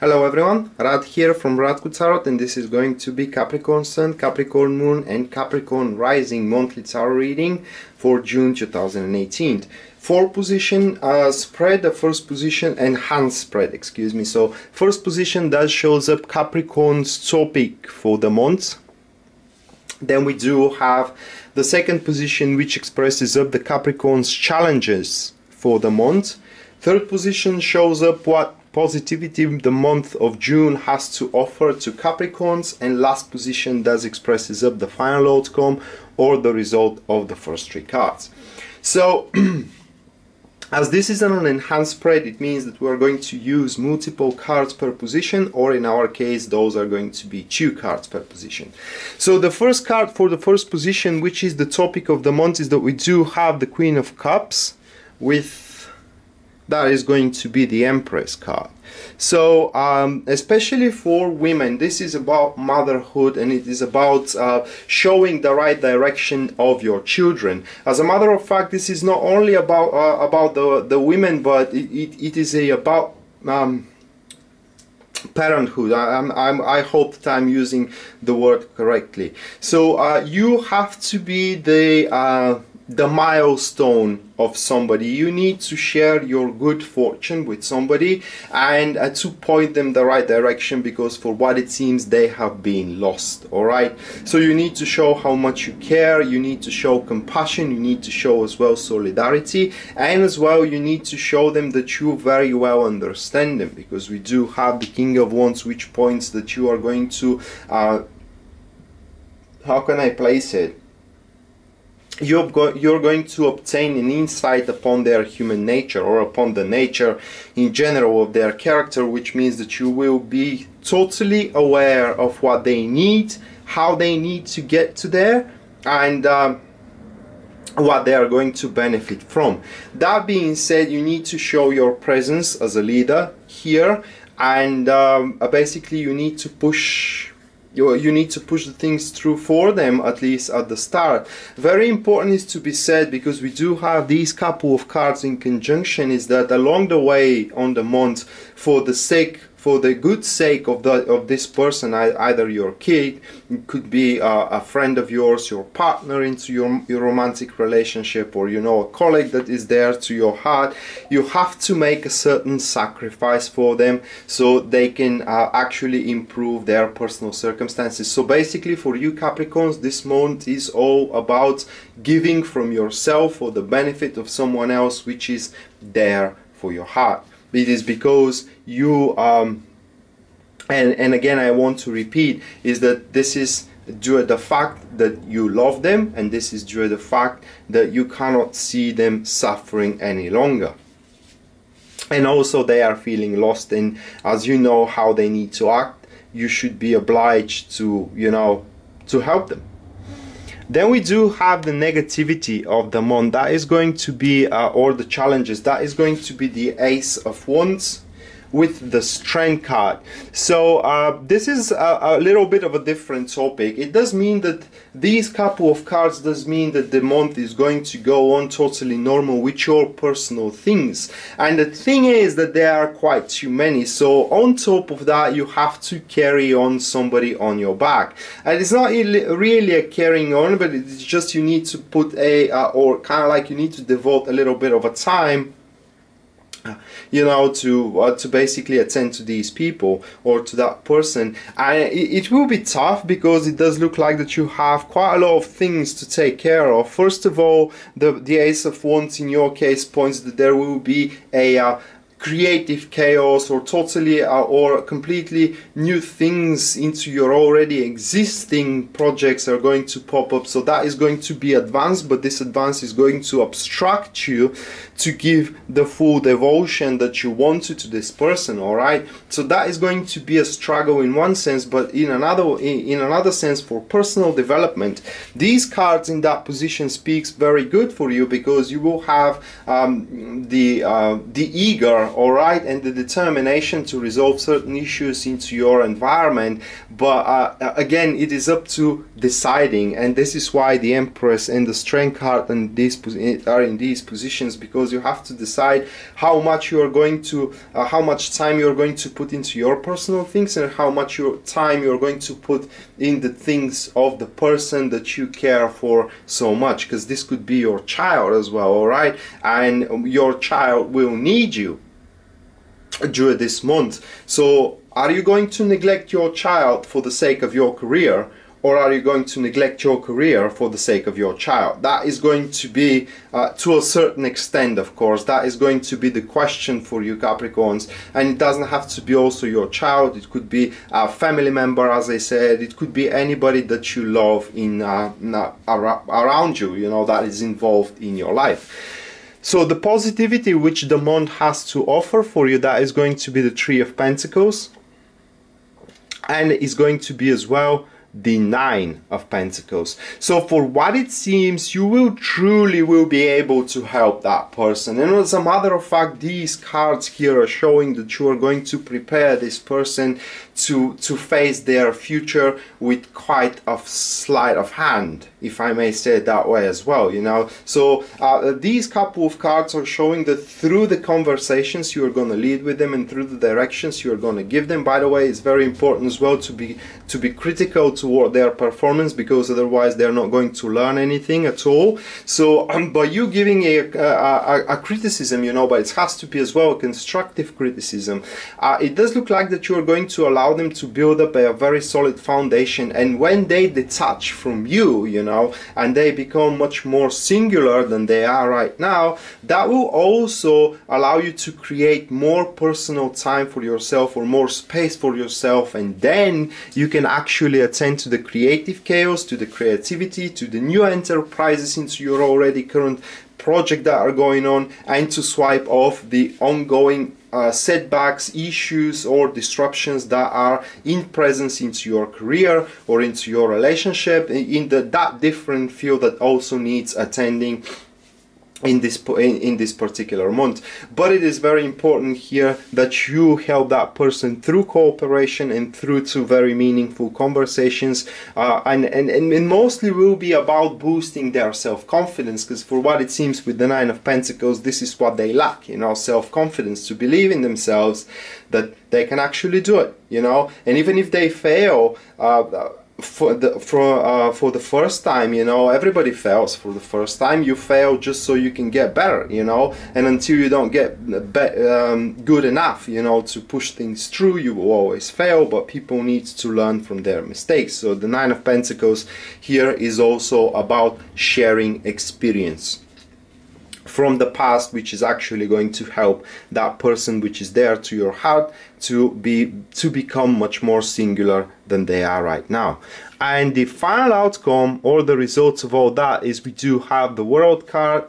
Hello everyone, Radko here from Radko Tarot and this is going to be Capricorn Sun, Capricorn Moon and Capricorn Rising monthly tarot reading for June 2018. Four position uh, spread, the first position enhanced spread, excuse me. So first position that shows up Capricorn's topic for the month. Then we do have the second position which expresses up the Capricorn's challenges for the month. Third position shows up what positivity the month of June has to offer to Capricorns and last position does expresses up the final outcome or the result of the first three cards. So as this is an enhanced spread it means that we are going to use multiple cards per position or in our case those are going to be two cards per position. So the first card for the first position which is the topic of the month is that we do have the Queen of Cups with that is going to be the Empress card. So, um, especially for women, this is about motherhood and it is about uh, showing the right direction of your children. As a matter of fact, this is not only about uh, about the the women, but it, it, it is a about um, parenthood. I, I'm, I'm, i hope that I'm using the word correctly. So uh, you have to be the uh, the milestone of somebody. You need to share your good fortune with somebody and uh, to point them the right direction because for what it seems they have been lost all right? So you need to show how much you care you need to show compassion you need to show as well solidarity and as well you need to show them that you very well understand them because we do have the king of wands which points that you are going to uh, how can I place it you're, you're going to obtain an insight upon their human nature or upon the nature in general of their character which means that you will be totally aware of what they need how they need to get to there and um, what they are going to benefit from. That being said you need to show your presence as a leader here and um, basically you need to push you, you need to push the things through for them at least at the start. Very important is to be said because we do have these couple of cards in conjunction is that along the way on the month for the sake for the good sake of the of this person either your kid it could be a, a, friend of yours your partner into your, your romantic relationship or you know a colleague that is there to your heart you have to make a certain sacrifice for them so they can uh, actually improve their personal circumstances. So basically for you capricorns this month is all about giving from yourself for the benefit of someone else which is there for your heart it is because you um, and and again I want to repeat is that this is due to the fact that you love them and this is due to the fact that you cannot see them suffering any longer. And also they are feeling lost and as you know how they need to act you should be obliged to you know to help them then we do have the negativity of the month. That is going to be, uh, the challenges, that is going to be the Ace of Wands with the strength card. So uh, this is a, a, little bit of a different topic. It does mean that these couple of cards does mean that the month is going to go on totally normal with your personal things. And the thing is that there are quite too many. So on top of that, you have to carry on somebody on your back. And it's not really a carrying on, but it's just you need to put a, uh, or kind of like you need to devote a little bit of a time you know to uh, to basically attend to these people or to that person. It, it, will be tough because it does look like that you have quite a lot of things to take care of. First of all the the ace of wands in your case points that there will be a uh, creative chaos or totally uh, or completely new things into your already existing projects are going to pop up. So that is going to be advanced but this advance is going to obstruct you to give the full devotion that you want to to this person all right? So that is going to be a struggle in one sense but in another in another sense for personal development. These cards in that position speaks very good for you because you will have um, the uh, the eager all right, and the determination to resolve certain issues into your environment. But uh, again, it is up to deciding, and this is why the Empress and the Strength card and these are in these positions because you have to decide how much you are going to, uh, how much time you are going to put into your personal things, and how much your time you are going to put in the things of the person that you care for so much. Because this could be your child as well, all right, and your child will need you during this month. So, are you going to neglect your child for the sake of your career? or are you going to neglect your career for the sake of your child? That is going to be, uh, to a certain extent, of course, that is going to be the question for you Capricorns. And it doesn't have to be also your child, it could be a family member, as I said, it could be anybody that you love in uh, around you, you know, that is involved in your life. So the positivity which the month has to offer for you, that is going to be the Three of Pentacles. And is going to be as well the nine of pentacles so for what it seems you will truly will be able to help that person and as a matter of fact these cards here are showing that you are going to prepare this person to to face their future with quite a sleight of hand if I may say it that way as well you know? So uh, these couple of cards are showing that through the conversations you are going to lead with them and through the directions you are going to give them by the way it's very important as well to be to be critical toward their performance because otherwise they're not going to learn anything at all. So um, by you giving a, a, a, criticism you know but it has to be as well a constructive criticism uh, it does look like that you are going to allow allow them to build up a very solid foundation. And when they detach from you you know and they become much more singular than they are right now that will also allow you to create more personal time for yourself or more space for yourself. And then you can actually attend to the creative chaos to the creativity to the new enterprises into your already current project that are going on and to swipe off the ongoing uh, setbacks, issues, or disruptions that are in presence into your career or into your relationship in the that different field that also needs attending in this in, in this particular month. But it is very important here that you help that person through cooperation and through to very meaningful conversations uh, and, and and mostly will be about boosting their self-confidence because for what it seems with the nine of pentacles this is what they lack you know self-confidence to believe in themselves that they can actually do it you know? And even if they fail uh, for the for uh, for the first time you know everybody fails for the first time. You fail just so you can get better you know and until you don't get um, good enough you know to push things through you will always fail but people need to learn from their mistakes. So the nine of pentacles here is also about sharing experience from the past which is actually going to help that person which is there to your heart to be to become much more singular than they are right now. And the final outcome or the results of all that is we do have the world card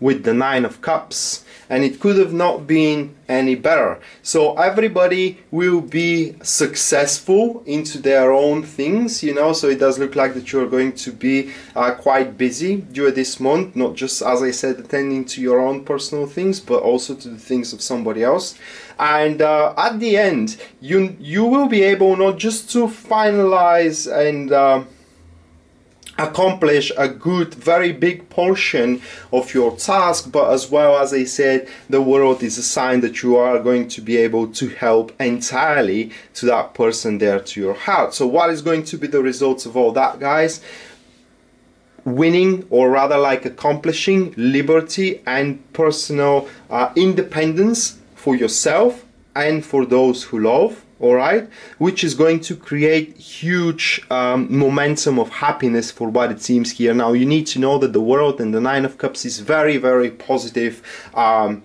with the nine of cups and it could have not been any better. So everybody will be successful into their own things you know so it does look like that you're going to be uh, quite busy during this month not just as i said attending to your own personal things but also to the things of somebody else. And uh, at the end you you will be able not just to finalize and uh, accomplish a good very big portion of your task but as well as I said the world is a sign that you are going to be able to help entirely to that person there to your heart. So what is going to be the results of all that guys? Winning or rather like accomplishing liberty and personal uh, independence for yourself and for those who love all right? Which is going to create huge um, momentum of happiness for what it seems here. Now you need to know that the world and the nine of cups is very very positive um,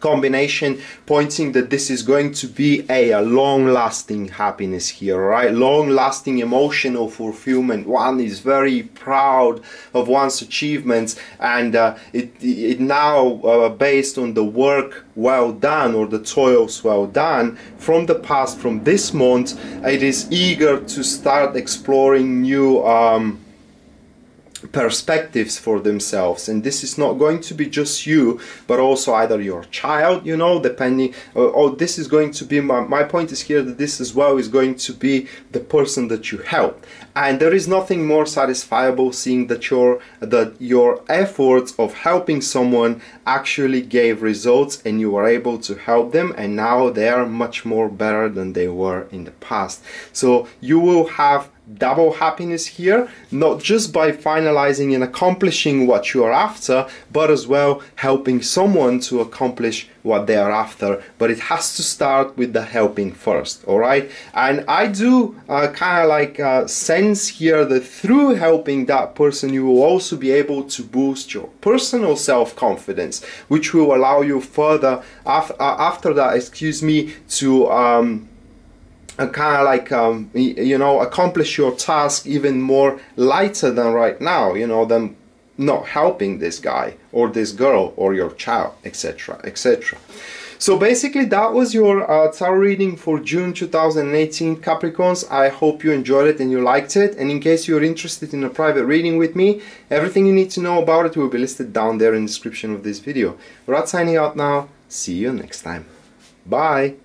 combination pointing that this is going to be a, a long-lasting happiness here right? Long-lasting emotional fulfillment. One is very proud of one's achievements and uh, it, it now uh, based on the work well done or the toils well done from the past from this month it is eager to start exploring new um, perspectives for themselves. And this is not going to be just you but also either your child you know depending oh this is going to be my, my point is here that this as well is going to be the person that you help. And there is nothing more satisfiable seeing that your that your efforts of helping someone actually gave results and you were able to help them and now they are much more better than they were in the past. So you will have double happiness here, not just by finalizing and accomplishing what you are after, but as well helping someone to accomplish what they are after. But it has to start with the helping first, all right? And I do uh, kind of like uh, sense here that through helping that person, you will also be able to boost your personal self confidence, which will allow you further af- uh, after that, excuse me, to. Um, kind of like um, you know accomplish your task even more lighter than right now you know than not helping this guy or this girl or your child etc etc so basically that was your uh, tarot reading for June 2018 Capricorns. I hope you enjoyed it and you liked it. And in case you're interested in a private reading with me, everything you need to know about it will be listed down there in the description of this video. Radko signing out now. See you next time. Bye.